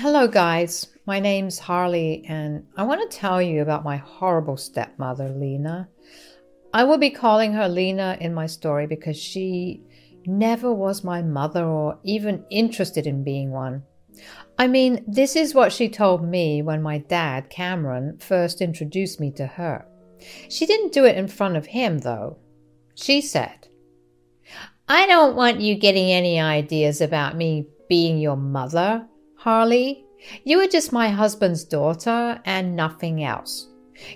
Hello, guys. My name's Harley, and I want to tell you about my horrible stepmother, Lena. I will be calling her Lena in my story because she never was my mother or even interested in being one. I mean, this is what she told me when my dad, Cameron, first introduced me to her. She didn't do it in front of him, though. She said, I don't want you getting any ideas about me being your mother. Harley, you are just my husband's daughter and nothing else.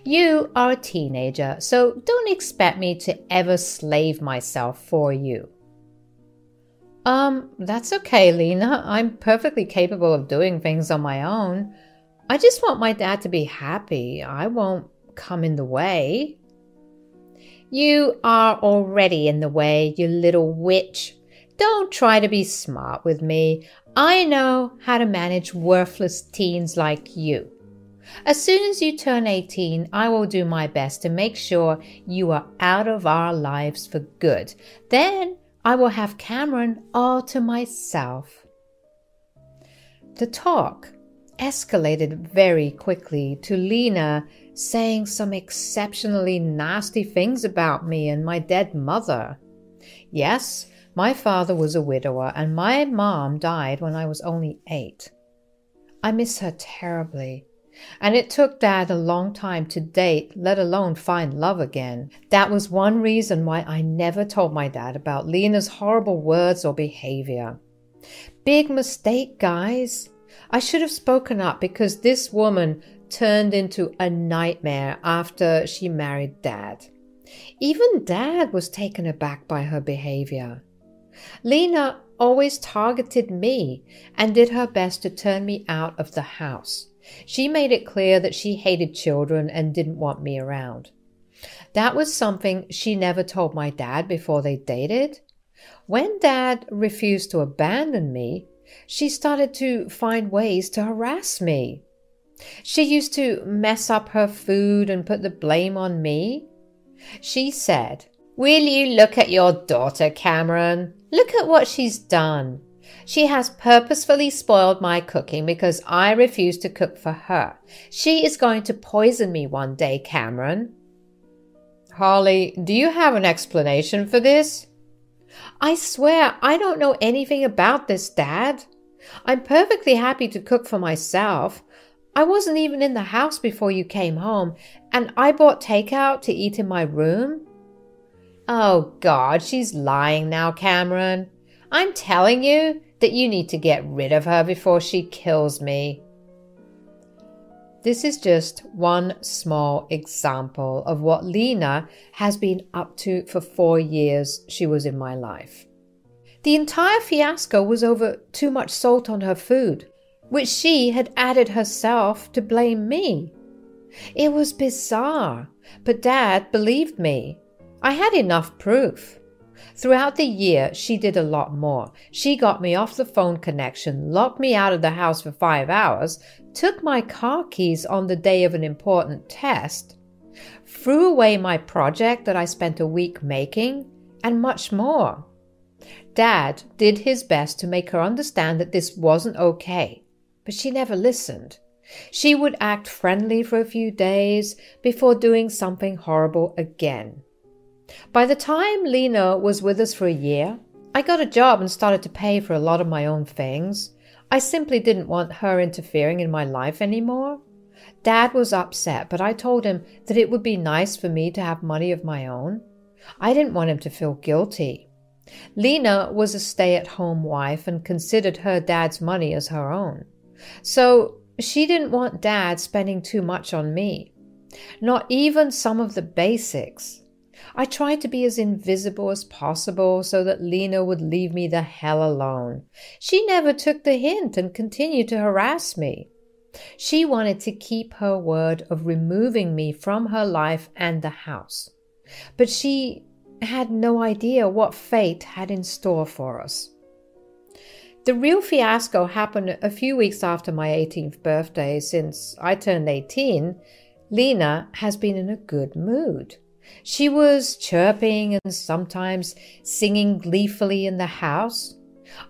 You are a teenager, so don't expect me to ever slave myself for you. Um, that's okay, Lena. I'm perfectly capable of doing things on my own. I just want my dad to be happy. I won't come in the way. You are already in the way, you little witch. Don't try to be smart with me. I know how to manage worthless teens like you. As soon as you turn 18, I will do my best to make sure you are out of our lives for good. Then I will have Cameron all to myself. The talk escalated very quickly to Lena saying some exceptionally nasty things about me and my dead mother. Yes, my father was a widower, and my mom died when I was only eight. I miss her terribly, and it took Dad a long time to date, let alone find love again. That was one reason why I never told my dad about Lena's horrible words or behavior. Big mistake, guys. I should have spoken up because this woman turned into a nightmare after she married Dad. Even Dad was taken aback by her behavior. Lena always targeted me and did her best to turn me out of the house. She made it clear that she hated children and didn't want me around. That was something she never told my dad before they dated. When dad refused to abandon me, she started to find ways to harass me. She used to mess up her food and put the blame on me. She said, Will you look at your daughter, Cameron? Look at what she's done. She has purposefully spoiled my cooking because I refuse to cook for her. She is going to poison me one day, Cameron. Harley, do you have an explanation for this? I swear I don't know anything about this, Dad. I'm perfectly happy to cook for myself. I wasn't even in the house before you came home, and I bought takeout to eat in my room. Oh God, she's lying now, Cameron. I'm telling you that you need to get rid of her before she kills me. This is just one small example of what Lena has been up to for four years she was in my life. The entire fiasco was over too much salt on her food, which she had added herself to blame me. It was bizarre, but Dad believed me I had enough proof. Throughout the year, she did a lot more. She got me off the phone connection, locked me out of the house for five hours, took my car keys on the day of an important test, threw away my project that I spent a week making, and much more. Dad did his best to make her understand that this wasn't okay, but she never listened. She would act friendly for a few days before doing something horrible again. By the time Lena was with us for a year, I got a job and started to pay for a lot of my own things. I simply didn't want her interfering in my life anymore. Dad was upset, but I told him that it would be nice for me to have money of my own. I didn't want him to feel guilty. Lena was a stay at home wife and considered her dad's money as her own. So she didn't want dad spending too much on me. Not even some of the basics. I tried to be as invisible as possible so that Lena would leave me the hell alone. She never took the hint and continued to harass me. She wanted to keep her word of removing me from her life and the house. But she had no idea what fate had in store for us. The real fiasco happened a few weeks after my 18th birthday. Since I turned 18, Lena has been in a good mood. She was chirping and sometimes singing gleefully in the house.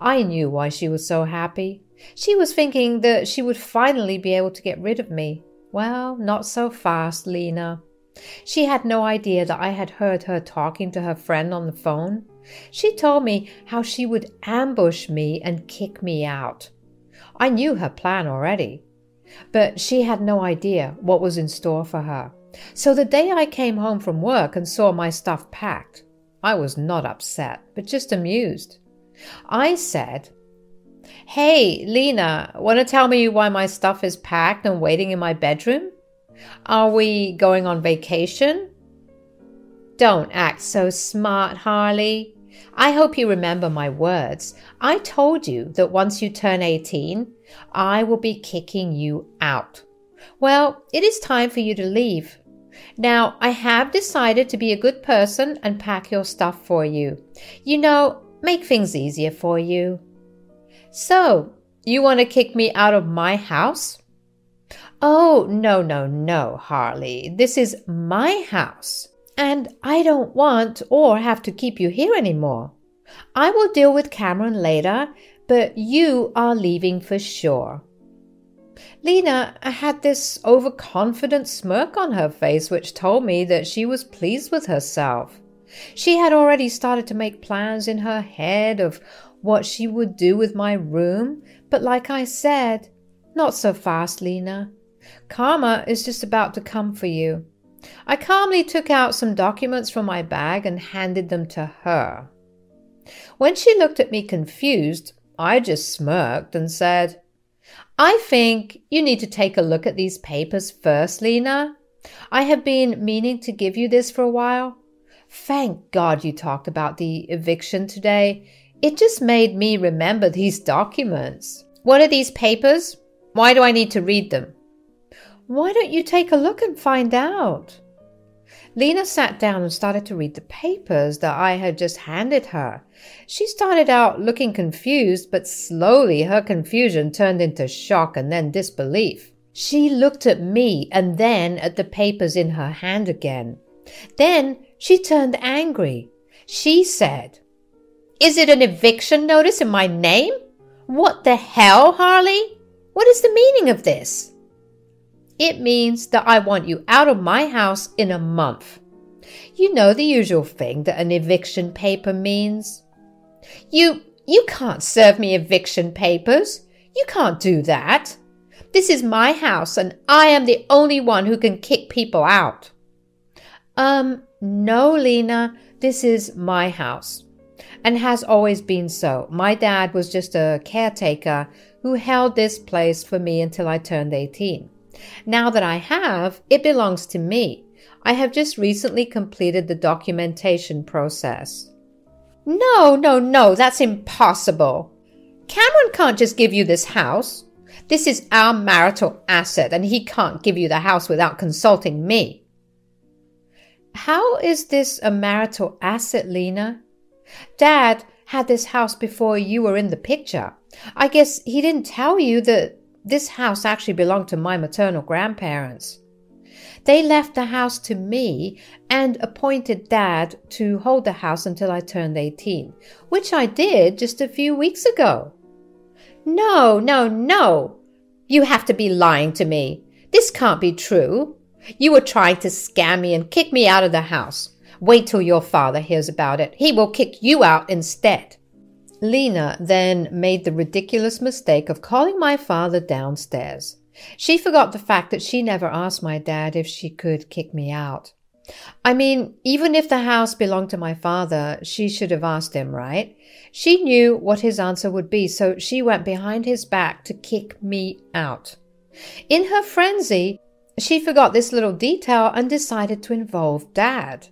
I knew why she was so happy. She was thinking that she would finally be able to get rid of me. Well, not so fast, Lena. She had no idea that I had heard her talking to her friend on the phone. She told me how she would ambush me and kick me out. I knew her plan already, but she had no idea what was in store for her. So the day I came home from work and saw my stuff packed, I was not upset, but just amused. I said, Hey, Lena, want to tell me why my stuff is packed and waiting in my bedroom? Are we going on vacation? Don't act so smart, Harley. I hope you remember my words. I told you that once you turn 18, I will be kicking you out. Well, it is time for you to leave. Now, I have decided to be a good person and pack your stuff for you. You know, make things easier for you. So, you want to kick me out of my house? Oh, no, no, no, Harley. This is my house. And I don't want or have to keep you here anymore. I will deal with Cameron later, but you are leaving for sure. Lena had this overconfident smirk on her face, which told me that she was pleased with herself. She had already started to make plans in her head of what she would do with my room, but like I said, not so fast, Lena. Karma is just about to come for you. I calmly took out some documents from my bag and handed them to her. When she looked at me confused, I just smirked and said, I think you need to take a look at these papers first, Lena. I have been meaning to give you this for a while. Thank God you talked about the eviction today. It just made me remember these documents. What are these papers? Why do I need to read them? Why don't you take a look and find out? Lena sat down and started to read the papers that I had just handed her. She started out looking confused, but slowly her confusion turned into shock and then disbelief. She looked at me and then at the papers in her hand again. Then she turned angry. She said, Is it an eviction notice in my name? What the hell, Harley? What is the meaning of this? It means that I want you out of my house in a month. You know the usual thing that an eviction paper means. You you can't serve me eviction papers. You can't do that. This is my house and I am the only one who can kick people out. Um, no, Lena, this is my house and has always been so. My dad was just a caretaker who held this place for me until I turned 18. Now that I have, it belongs to me. I have just recently completed the documentation process. No, no, no, that's impossible. Cameron can't just give you this house. This is our marital asset, and he can't give you the house without consulting me. How is this a marital asset, Lena? Dad had this house before you were in the picture. I guess he didn't tell you that this house actually belonged to my maternal grandparents. They left the house to me and appointed Dad to hold the house until I turned 18, which I did just a few weeks ago. No, no, no. You have to be lying to me. This can't be true. You were trying to scam me and kick me out of the house. Wait till your father hears about it. He will kick you out instead. Lena then made the ridiculous mistake of calling my father downstairs. She forgot the fact that she never asked my dad if she could kick me out. I mean, even if the house belonged to my father, she should have asked him, right? She knew what his answer would be, so she went behind his back to kick me out. In her frenzy, she forgot this little detail and decided to involve Dad.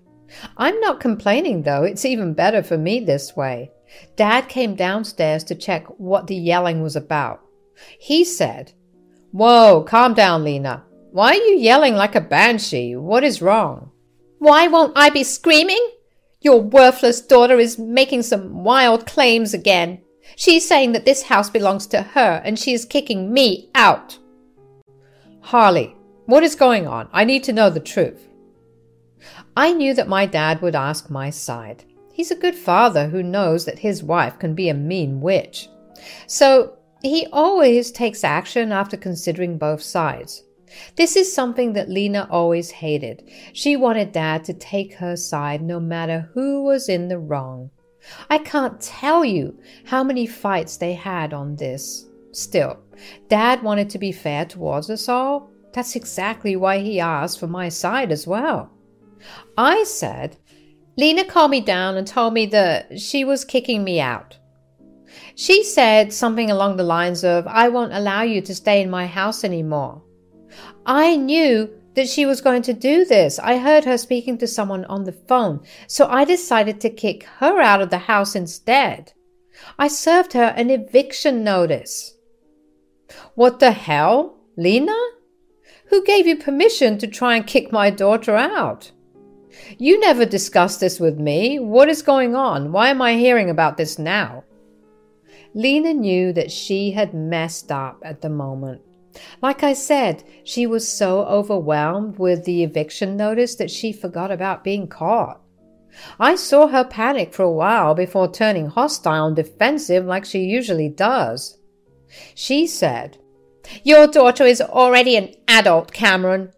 I'm not complaining, though. It's even better for me this way. Dad came downstairs to check what the yelling was about. He said, Whoa, calm down, Lena. Why are you yelling like a banshee? What is wrong? Why won't I be screaming? Your worthless daughter is making some wild claims again. She's saying that this house belongs to her and she is kicking me out. Harley, what is going on? I need to know the truth. I knew that my dad would ask my side. He's a good father who knows that his wife can be a mean witch. So he always takes action after considering both sides. This is something that Lena always hated. She wanted Dad to take her side no matter who was in the wrong. I can't tell you how many fights they had on this. Still, Dad wanted to be fair towards us all. That's exactly why he asked for my side as well. I said, Lena calmed me down and told me that she was kicking me out. She said something along the lines of, I won't allow you to stay in my house anymore. I knew that she was going to do this. I heard her speaking to someone on the phone, so I decided to kick her out of the house instead. I served her an eviction notice. What the hell? Lena? Who gave you permission to try and kick my daughter out? You never discussed this with me. What is going on? Why am I hearing about this now? Lena knew that she had messed up at the moment. Like I said, she was so overwhelmed with the eviction notice that she forgot about being caught. I saw her panic for a while before turning hostile and defensive like she usually does. She said, Your daughter is already an adult, Cameron.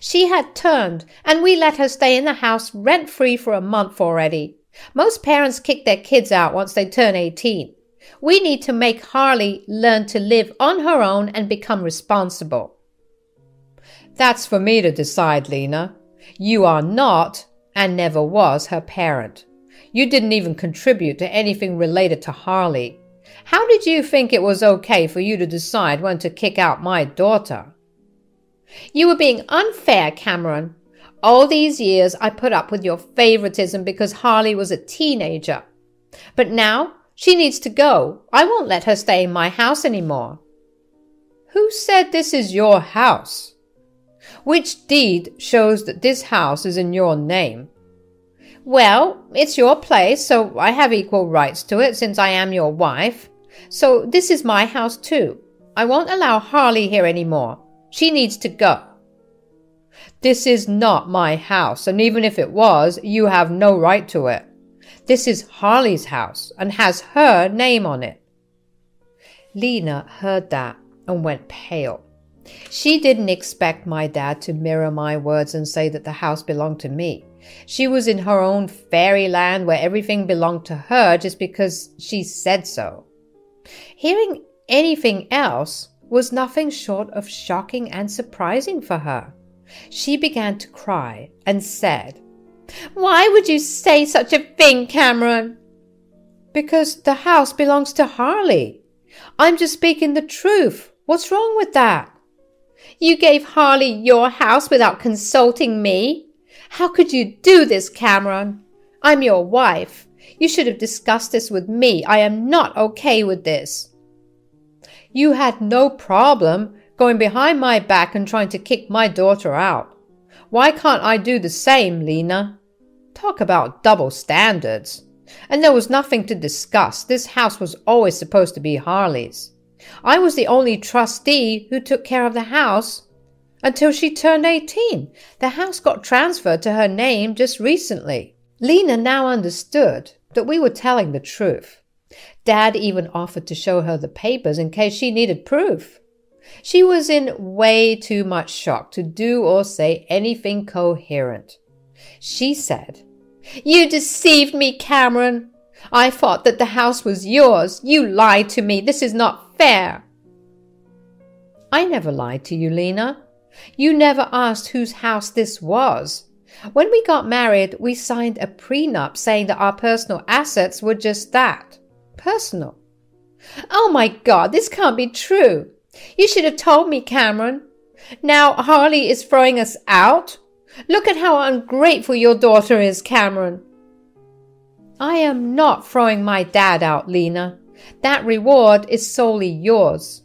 She had turned, and we let her stay in the house rent free for a month already. Most parents kick their kids out once they turn 18. We need to make Harley learn to live on her own and become responsible. That's for me to decide, Lena. You are not and never was her parent. You didn't even contribute to anything related to Harley. How did you think it was okay for you to decide when to kick out my daughter? You were being unfair, Cameron. All these years I put up with your favoritism because Harley was a teenager. But now she needs to go. I won't let her stay in my house any more. Who said this is your house? Which deed shows that this house is in your name? Well, it's your place, so I have equal rights to it since I am your wife. So this is my house too. I won't allow Harley here any more. She needs to go. This is not my house, and even if it was, you have no right to it. This is Harley's house and has her name on it. Lena heard that and went pale. She didn't expect my dad to mirror my words and say that the house belonged to me. She was in her own fairyland where everything belonged to her just because she said so. Hearing anything else was nothing short of shocking and surprising for her. She began to cry and said, why would you say such a thing, Cameron? Because the house belongs to Harley. I'm just speaking the truth. What's wrong with that? You gave Harley your house without consulting me. How could you do this, Cameron? I'm your wife. You should have discussed this with me. I am not okay with this. You had no problem going behind my back and trying to kick my daughter out. Why can't I do the same, Lena? Talk about double standards. And there was nothing to discuss. This house was always supposed to be Harley's. I was the only trustee who took care of the house until she turned 18. The house got transferred to her name just recently. Lena now understood that we were telling the truth. Dad even offered to show her the papers in case she needed proof. She was in way too much shock to do or say anything coherent. She said, You deceived me, Cameron. I thought that the house was yours. You lied to me. This is not fair. I never lied to you, Lena. You never asked whose house this was. When we got married, we signed a prenup saying that our personal assets were just that personal. Oh my God, this can't be true. You should have told me, Cameron. Now Harley is throwing us out. Look at how ungrateful your daughter is, Cameron. I am not throwing my dad out, Lena. That reward is solely yours.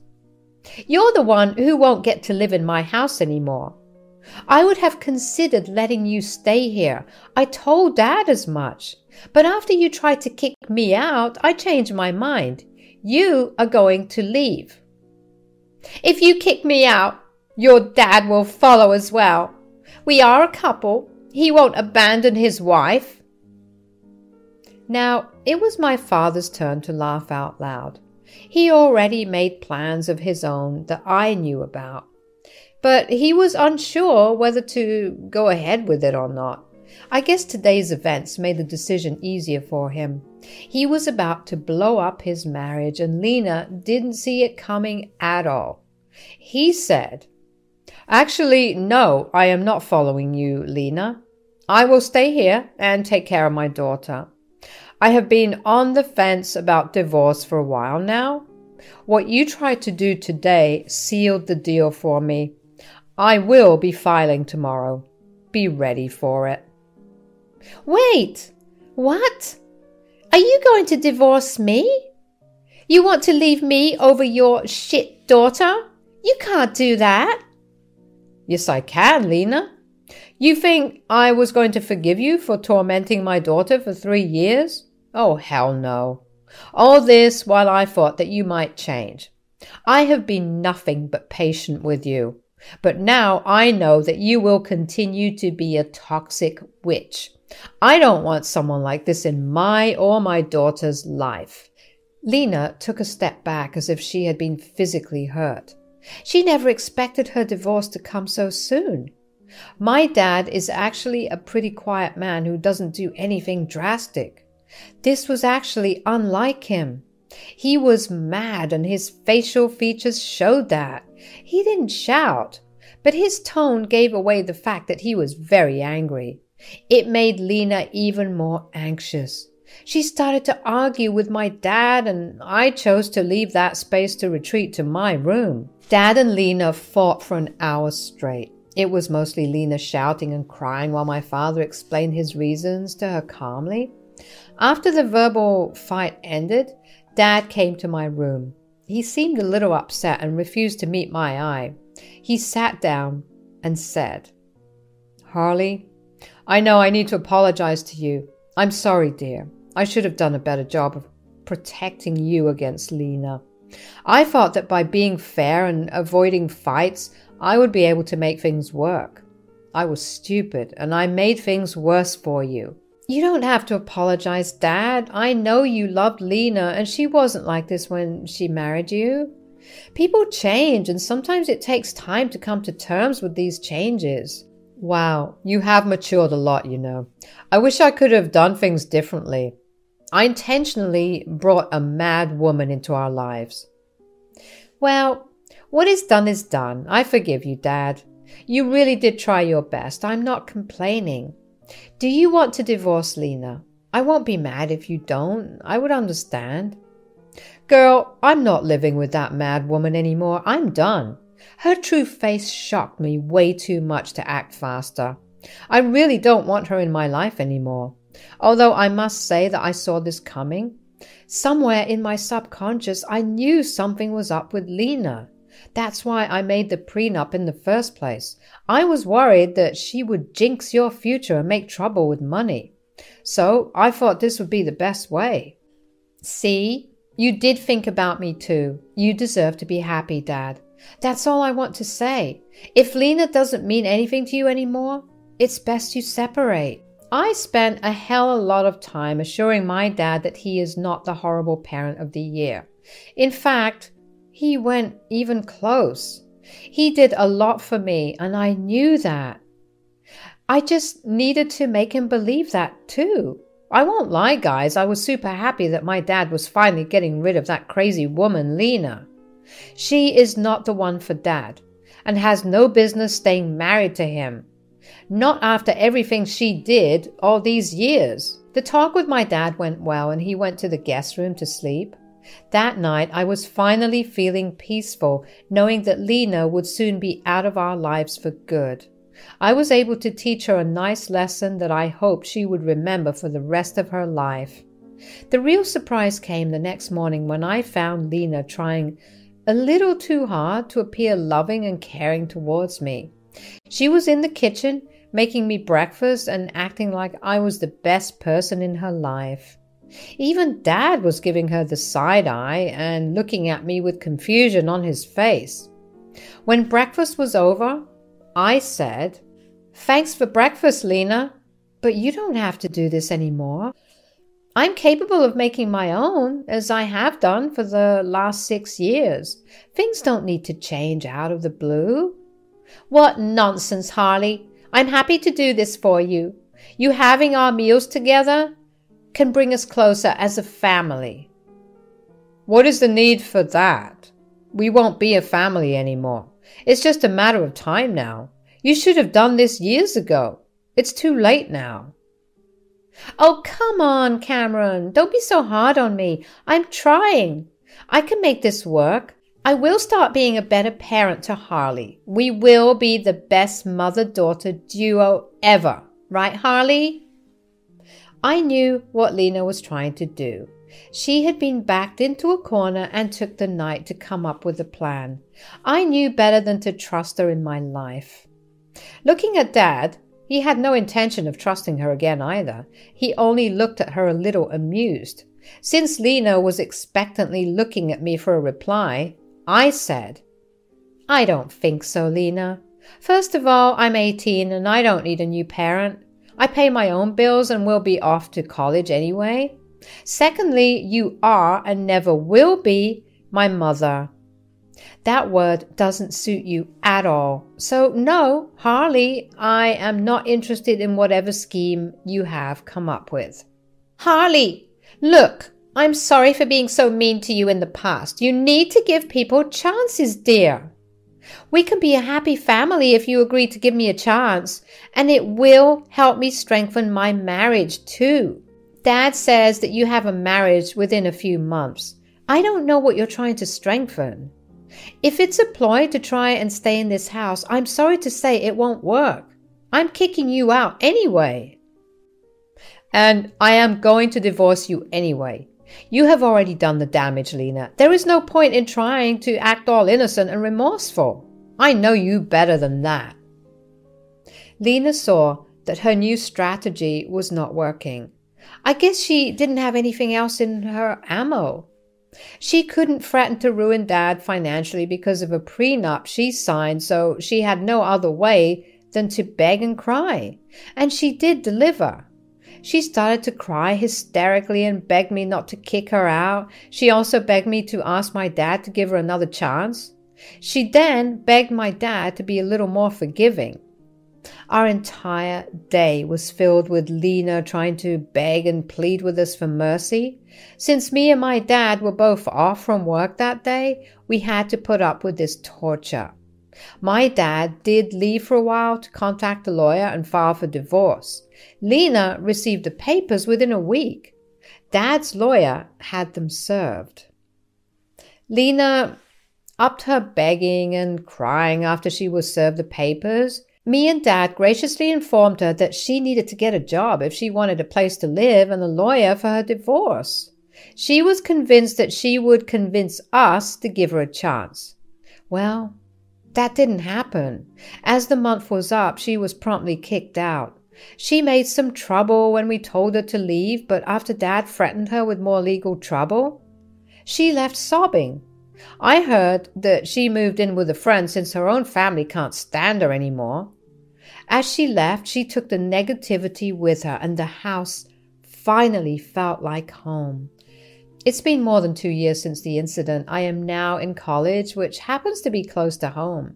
You're the one who won't get to live in my house anymore. I would have considered letting you stay here. I told Dad as much. But after you tried to kick me out, I changed my mind. You are going to leave. If you kick me out, your dad will follow as well. We are a couple. He won't abandon his wife. Now, it was my father's turn to laugh out loud. He already made plans of his own that I knew about. But he was unsure whether to go ahead with it or not. I guess today's events made the decision easier for him. He was about to blow up his marriage, and Lena didn't see it coming at all. He said, Actually, no, I am not following you, Lena. I will stay here and take care of my daughter. I have been on the fence about divorce for a while now. What you tried to do today sealed the deal for me. I will be filing tomorrow. Be ready for it. Wait! What? Are you going to divorce me? You want to leave me over your shit daughter? You can't do that. Yes, I can, Lena. You think I was going to forgive you for tormenting my daughter for three years? Oh, hell no. All this while I thought that you might change. I have been nothing but patient with you. But now I know that you will continue to be a toxic witch. I don't want someone like this in my or my daughter's life. Lena took a step back as if she had been physically hurt. She never expected her divorce to come so soon. My dad is actually a pretty quiet man who doesn't do anything drastic. This was actually unlike him. He was mad and his facial features showed that. He didn't shout, but his tone gave away the fact that he was very angry. It made Lena even more anxious. She started to argue with my dad, and I chose to leave that space to retreat to my room. Dad and Lena fought for an hour straight. It was mostly Lena shouting and crying while my father explained his reasons to her calmly. After the verbal fight ended, Dad came to my room. He seemed a little upset and refused to meet my eye. He sat down and said, Harley, I know I need to apologize to you. I'm sorry, dear. I should have done a better job of protecting you against Lena. I thought that by being fair and avoiding fights, I would be able to make things work. I was stupid and I made things worse for you. You don't have to apologize, Dad. I know you loved Lena and she wasn't like this when she married you. People change and sometimes it takes time to come to terms with these changes. Wow, you have matured a lot, you know. I wish I could have done things differently. I intentionally brought a mad woman into our lives. Well, what is done is done. I forgive you, Dad. You really did try your best. I'm not complaining. Do you want to divorce Lena? I won't be mad if you don't. I would understand. Girl, I'm not living with that mad woman anymore. I'm done. Her true face shocked me way too much to act faster. I really don't want her in my life anymore. Although I must say that I saw this coming. Somewhere in my subconscious, I knew something was up with Lena. That's why I made the prenup in the first place. I was worried that she would jinx your future and make trouble with money. So I thought this would be the best way. See, you did think about me too. You deserve to be happy, Dad. That's all I want to say. If Lena doesn't mean anything to you anymore, it's best you separate. I spent a hell of a lot of time assuring my dad that he is not the horrible parent of the year. In fact, he went even close. He did a lot for me, and I knew that. I just needed to make him believe that too. I won't lie, guys, I was super happy that my dad was finally getting rid of that crazy woman, Lena. She is not the one for dad, and has no business staying married to him. Not after everything she did all these years. The talk with my dad went well, and he went to the guest room to sleep. That night, I was finally feeling peaceful, knowing that Lena would soon be out of our lives for good. I was able to teach her a nice lesson that I hoped she would remember for the rest of her life. The real surprise came the next morning when I found Lena trying a little too hard to appear loving and caring towards me. She was in the kitchen making me breakfast and acting like I was the best person in her life. Even Dad was giving her the side eye and looking at me with confusion on his face. When breakfast was over, I said, Thanks for breakfast, Lena, but you don't have to do this anymore. I'm capable of making my own, as I have done for the last six years. Things don't need to change out of the blue. What nonsense, Harley. I'm happy to do this for you. You having our meals together can bring us closer as a family. What is the need for that? We won't be a family anymore. It's just a matter of time now. You should have done this years ago. It's too late now. Oh, come on, Cameron. Don't be so hard on me. I'm trying. I can make this work. I will start being a better parent to Harley. We will be the best mother daughter duo ever. Right, Harley? I knew what Lena was trying to do. She had been backed into a corner and took the night to come up with a plan. I knew better than to trust her in my life. Looking at Dad, he had no intention of trusting her again either. He only looked at her a little amused. Since Lena was expectantly looking at me for a reply, I said, I don't think so, Lena. First of all, I'm 18 and I don't need a new parent. I pay my own bills and will be off to college anyway. Secondly, you are and never will be my mother. That word doesn't suit you at all. So, no, Harley, I am not interested in whatever scheme you have come up with. Harley, look, I'm sorry for being so mean to you in the past. You need to give people chances, dear. We can be a happy family if you agree to give me a chance, and it will help me strengthen my marriage too. Dad says that you have a marriage within a few months. I don't know what you're trying to strengthen. If it's a ploy to try and stay in this house, I'm sorry to say it won't work. I'm kicking you out anyway. And I am going to divorce you anyway. You have already done the damage, Lena. There is no point in trying to act all innocent and remorseful. I know you better than that. Lena saw that her new strategy was not working. I guess she didn't have anything else in her ammo. She couldn't threaten to ruin Dad financially because of a prenup she signed, so she had no other way than to beg and cry. And she did deliver. She started to cry hysterically and begged me not to kick her out. She also begged me to ask my dad to give her another chance. She then begged my dad to be a little more forgiving. Our entire day was filled with Lena trying to beg and plead with us for mercy. Since me and my dad were both off from work that day, we had to put up with this torture. My dad did leave for a while to contact a lawyer and file for divorce. Lena received the papers within a week. Dad's lawyer had them served. Lena upped her begging and crying after she was served the papers. Me and Dad graciously informed her that she needed to get a job if she wanted a place to live and a lawyer for her divorce. She was convinced that she would convince us to give her a chance. Well, that didn't happen. As the month was up, she was promptly kicked out. She made some trouble when we told her to leave, but after Dad threatened her with more legal trouble, she left sobbing. I heard that she moved in with a friend since her own family can't stand her anymore. As she left, she took the negativity with her, and the house finally felt like home. It's been more than two years since the incident. I am now in college, which happens to be close to home.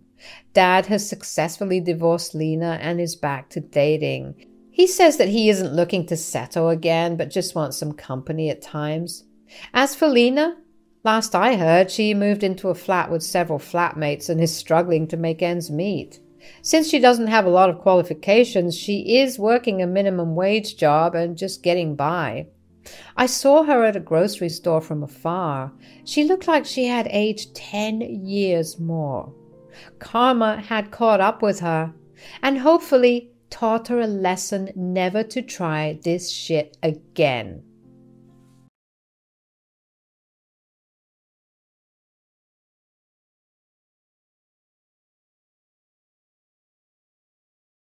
Dad has successfully divorced Lena and is back to dating. He says that he isn't looking to settle again, but just wants some company at times. As for Lena, last I heard, she moved into a flat with several flatmates and is struggling to make ends meet. Since she doesn't have a lot of qualifications, she is working a minimum wage job and just getting by. I saw her at a grocery store from afar. She looked like she had aged ten years more. Karma had caught up with her and hopefully taught her a lesson never to try this shit again.